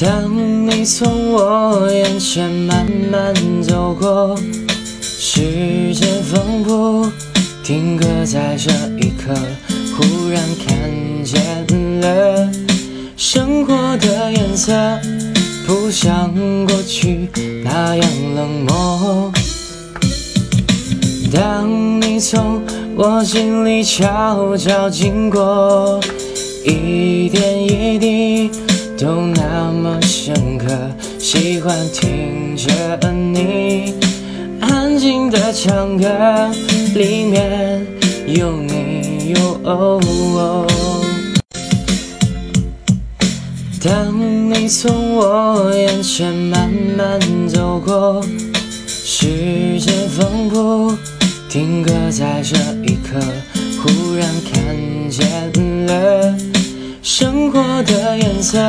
当你从我眼前慢慢走过，时间仿佛停格在这一刻，忽然看见了生活的颜色，不像过去那样冷漠。当你从我心里悄悄经过，一。都那么深刻，喜欢听着你安静的唱歌，里面有你有哦。当你从我眼前慢慢走过，时间仿佛停格在这一刻，忽然看见了。生活的颜色。